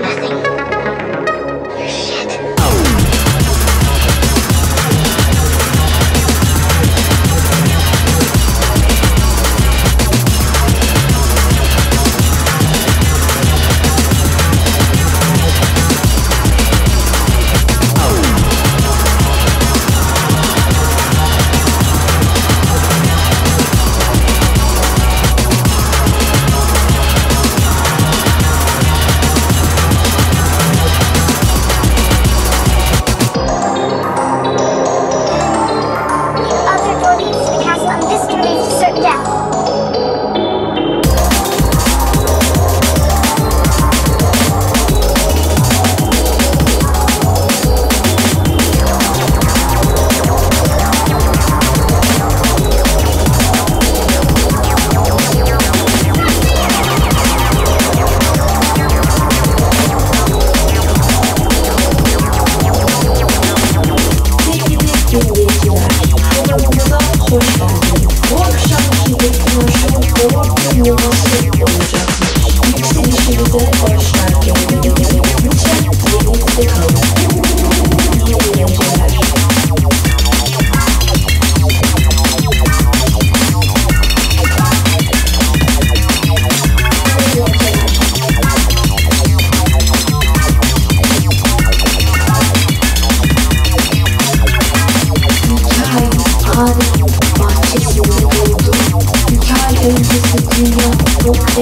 nothing.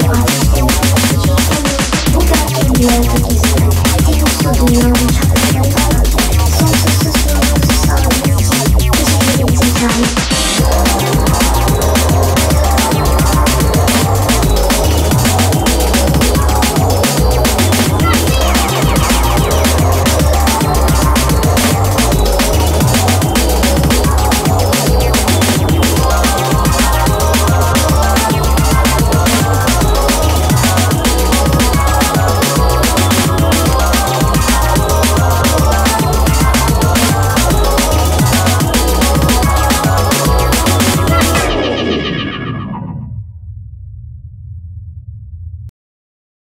You, you,